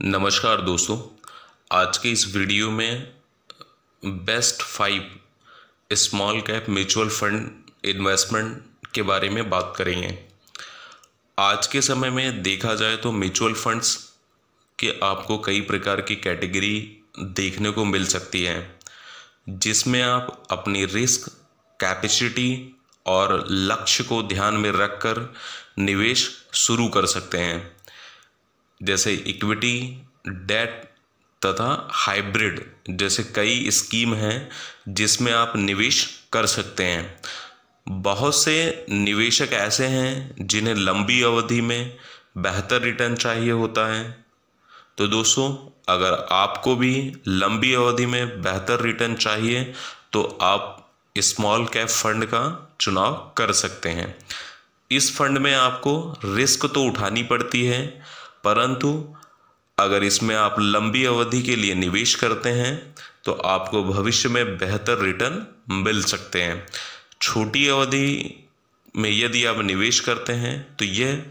नमस्कार दोस्तों, आज के इस वीडियो में best five small cap mutual fund investment के बारे में बात करेंगे। आज के समय में देखा जाए तो म्यूचुअल फंड्स के आपको कई प्रकार की कैटेगरी देखने को मिल सकती है, जिसमें आप अपनी रिस्क, कैपेसिटी और लक्ष्य को ध्यान में रखकर निवेश शुरू कर सकते हैं। जैसे इक्विटी डेट तथा हाइब्रिड जैसे कई स्कीम हैं जिसमें आप निवेश कर सकते हैं। बहुत से निवेशक ऐसे हैं जिन्हें लंबी अवधि में बेहतर रिटर्न चाहिए होता है। तो दोस्तों, अगर आपको भी लंबी अवधि में बेहतर रिटर्न चाहिए तो आप स्मॉल कैप फंड का चुनाव कर सकते हैं। इस फंड में आपको रिस्क तो उठानी पड़ती है परंतु अगर इसमें आप लंबी अवधि के लिए निवेश करते हैं तो आपको भविष्य में बेहतर रिटर्न मिल सकते हैं। छोटी अवधि में यदि आप निवेश करते हैं तो यह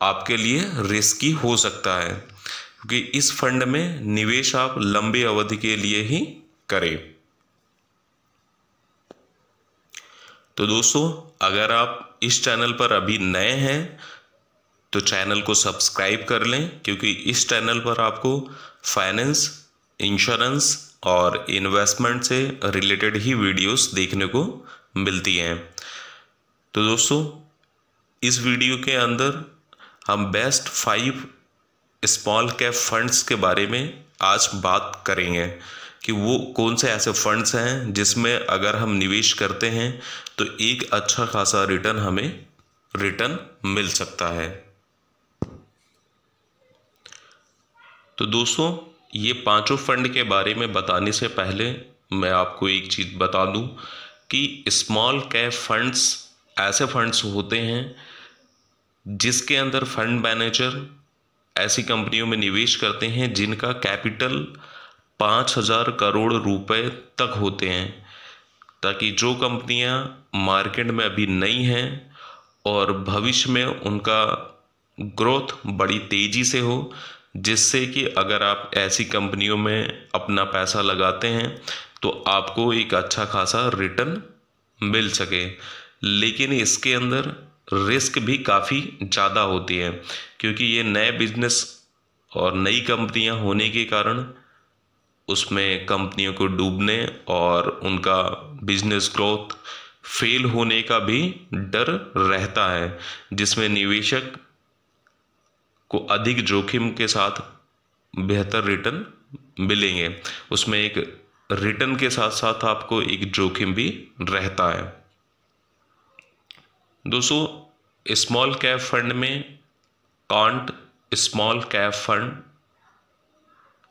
आपके लिए रिस्की हो सकता है, क्योंकि इस फंड में निवेश आप लंबी अवधि के लिए ही करें। तो दोस्तों, अगर आप इस चैनल पर अभी नए हैं तो चैनल को सब्सक्राइब कर लें, क्योंकि इस चैनल पर आपको फाइनेंस, इंश्योरेंस और इन्वेस्टमेंट से रिलेटेड ही वीडियोस देखने को मिलती हैं। तो दोस्तों, इस वीडियो के अंदर हम best five small cap funds के बारे में आज बात करेंगे कि वो कौन से ऐसे फंड्स हैं जिसमें अगर हम निवेश करते हैं तो एक अच्छा खासा रिटर्न हमें रिटर्न मिल सकता है। तो दोस्तों, ये पाँचों फंड के बारे में बताने से पहले मैं आपको एक चीज़ बता दूँ कि स्मॉल कैप फंड्स ऐसे फंड्स होते हैं जिसके अंदर फंड मैनेजर ऐसी कंपनियों में निवेश करते हैं जिनका कैपिटल पाँच हज़ार करोड़ रुपए तक होते हैं, ताकि जो कंपनियाँ मार्केट में अभी नई हैं और भविष्य में उनका ग्रोथ बड़ी तेज़ी से हो जिससे कि अगर आप ऐसी कंपनियों में अपना पैसा लगाते हैं तो आपको एक अच्छा खासा रिटर्न मिल सके। लेकिन इसके अंदर रिस्क भी काफ़ी ज़्यादा होती है, क्योंकि ये नए बिज़नेस और नई कंपनियाँ होने के कारण उसमें कंपनियों को डूबने और उनका बिज़नेस ग्रोथ फेल होने का भी डर रहता है, जिसमें निवेशक को अधिक जोखिम के साथ बेहतर रिटर्न मिलेंगे। उसमें एक रिटर्न के साथ साथ आपको एक जोखिम भी रहता है। दोस्तों स्मॉल कैप फंड में कांट स्मॉल कैप फंड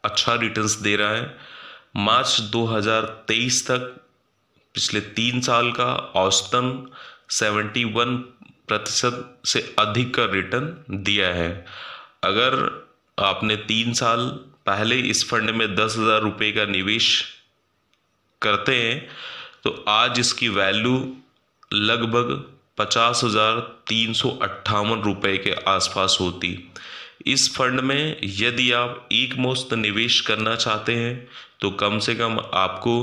अच्छा रिटर्न्स दे रहा है। मार्च 2023 तक पिछले तीन साल का औसतन 71 प्रतिशत से अधिक का रिटर्न दिया है। अगर आपने तीन साल पहले इस फंड में दस हज़ार रुपये का निवेश करते हैं तो आज इसकी वैल्यू लगभग पचास हज़ार तीन सौ अट्ठावन रुपये के आसपास होती। इस फंड में यदि आप एक मुश्त निवेश करना चाहते हैं तो कम से कम आपको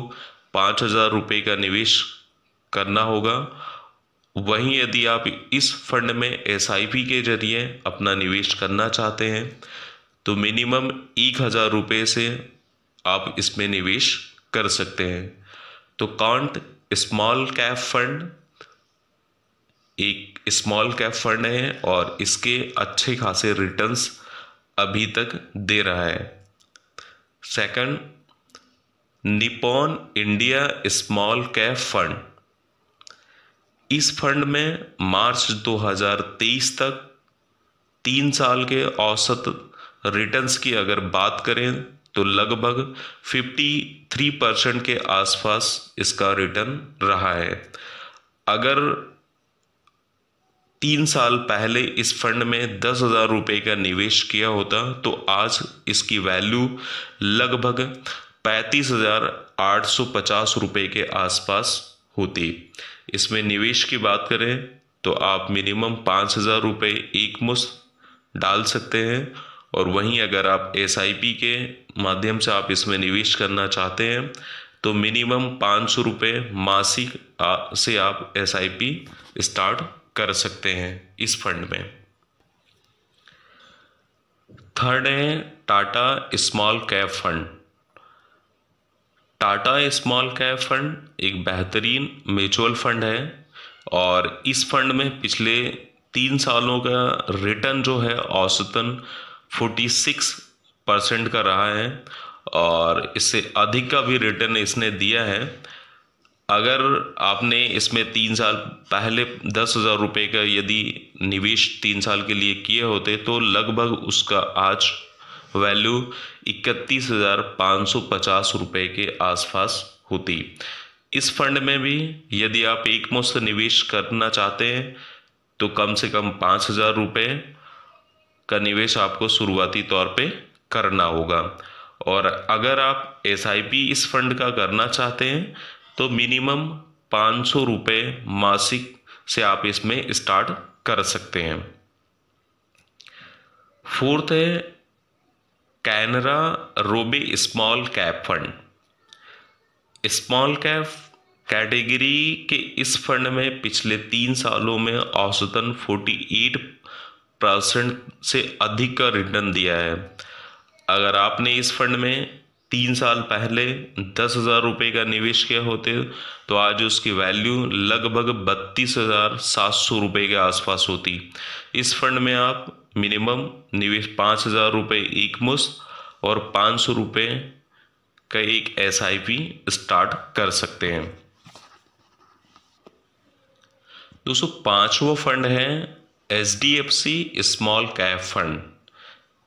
पाँच हज़ार रुपये का निवेश करना होगा। वहीं यदि आप इस फंड में एसआईपी के ज़रिए अपना निवेश करना चाहते हैं तो मिनिमम एक हज़ार रुपये से आप इसमें निवेश कर सकते हैं। तो कांट स्मॉल कैप फंड एक स्मॉल कैप फंड है और इसके अच्छे खासे रिटर्न्स अभी तक दे रहा है। Second Nippon India small cap fund इस फंड में मार्च 2023 तक तीन साल के औसत रिटर्न्स की अगर बात करें तो लगभग 53 परसेंट के आसपास इसका रिटर्न रहा है। अगर तीन साल पहले इस फंड में दस हज़ार रुपये का निवेश किया होता तो आज इसकी वैल्यू लगभग पैंतीस हज़ार आठ सौ पचास रुपये के आसपास होती। इसमें निवेश की बात करें तो आप मिनिमम पाँच हज़ार रुपये एक मुश्त डाल सकते हैं। और वहीं अगर आप एसआईपी के माध्यम से आप इसमें निवेश करना चाहते हैं तो मिनिमम पाँच सौ रुपये मासिक से आप एसआईपी स्टार्ट कर सकते हैं इस फंड में। थर्ड है Tata small cap fund. Tata small cap fund एक बेहतरीन म्यूचुअल फंड है और इस फंड में पिछले तीन सालों का रिटर्न जो है औसतन 46 परसेंट का रहा है और इससे अधिक का भी रिटर्न इसने दिया है। अगर आपने इसमें तीन साल, पहले दस हज़ार रुपये का यदि निवेश तीन साल के लिए किए होते तो लगभग उसका आज वैल्यू इकतीस हज़ार पाँच सौ पचास रुपये के आसपास होती। इस फंड में भी यदि आप एक मुश्त निवेश करना चाहते हैं तो कम से कम पाँच हज़ार रुपये का निवेश आपको शुरुआती तौर पे करना होगा। और अगर आप एसआईपी इस फंड का करना चाहते हैं तो मिनिमम पाँच सौ रुपये मासिक से आप इसमें स्टार्ट कर सकते हैं। फोर्थ है Canara Robeco small cap fund small cap category के इस फंड में पिछले तीन सालों में औसतन 48 परसेंट से अधिक का रिटर्न दिया है। अगर आपने इस फंड में तीन साल पहले दस हज़ार रुपये का निवेश किया होते तो आज उसकी वैल्यू लगभग बत्तीस हज़ार सात सौ रुपये के आसपास होती। इस फंड में आप मिनिमम निवेश पाँच हज़ार रुपये एक मुश्त और पाँच सौ रुपये का एक एस आई पी स्टार्ट कर सकते हैं। दोस्तों, पांचवा फंड है H D F C small cap fund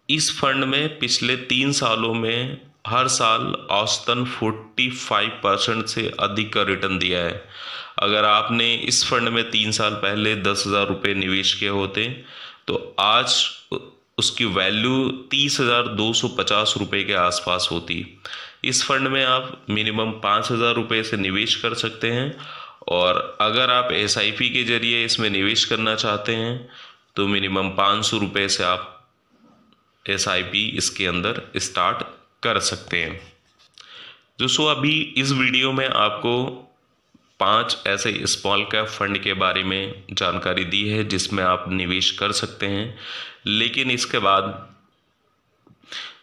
इस फंड में पिछले तीन सालों में हर साल औसतन 45 परसेंट से अधिक का रिटर्न दिया है। अगर आपने इस फंड में तीन साल पहले दस हज़ार रुपये निवेश किए होते तो आज उसकी वैल्यू तीस हज़ार दो सौ पचास रुपये के आसपास होती। इस फंड में आप मिनिमम पाँच हज़ार रुपये से निवेश कर सकते हैं और अगर आप एसआईपी के ज़रिए इसमें निवेश करना चाहते हैं तो मिनिमम पाँच सौ रुपये से आप एसआईपी इसके अंदर स्टार्ट कर सकते हैं। दोस्तों, अभी इस वीडियो में आपको पाँच ऐसे स्मॉल कैप फंड के बारे में जानकारी दी है, जिसमें आप निवेश कर सकते हैं। लेकिन इसके बाद,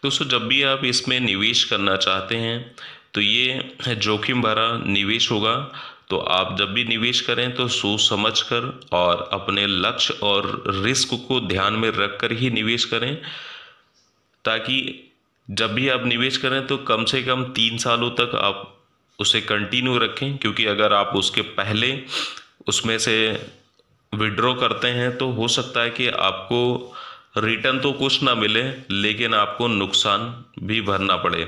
दोस्तों, जब भी आप इसमें निवेश करना चाहते हैं तो ये जोखिम भरा निवेश होगा। तो आप जब भी निवेश करें तो सोच समझ कर और अपने लक्ष्य और रिस्क को ध्यान में रख कर ही निवेश करें, ताकि जब भी आप निवेश करें तो कम से कम तीन सालों तक आप उसे कंटिन्यू रखें, क्योंकि अगर आप उसके पहले उसमें से विड्रॉ करते हैं तो हो सकता है कि आपको रिटर्न तो कुछ ना मिले, लेकिन आपको नुकसान भी भरना पड़े।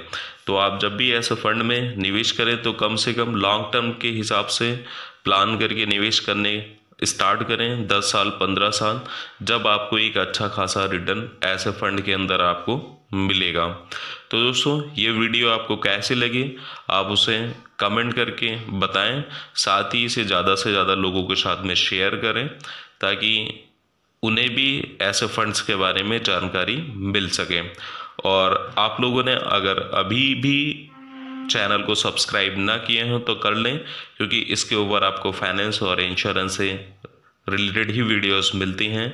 तो आप जब भी ऐसे फंड में निवेश करें तो कम से कम लॉन्ग टर्म के हिसाब से प्लान करके निवेश करने स्टार्ट करें दस साल, पंद्रह साल, जब आपको एक अच्छा खासा रिटर्न ऐसे फंड के अंदर आपको मिलेगा। तो दोस्तों, ये वीडियो आपको कैसे लगी, आप उसे कमेंट करके बताएँ, साथ ही इसे ज़्यादा से ज़्यादा लोगों के साथ में शेयर करें, ताकि उन्हें भी ऐसे फंड्स के बारे में जानकारी मिल सके। और आप लोगों ने अगर अभी भी चैनल को सब्सक्राइब ना किए हों तो कर लें, क्योंकि इसके ऊपर आपको फाइनेंस और इंश्योरेंस से रिलेटेड ही वीडियोस मिलती हैं,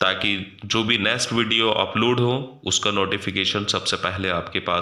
ताकि जो भी नेक्स्ट वीडियो अपलोड हो, उसका नोटिफिकेशन सबसे पहले आपके पास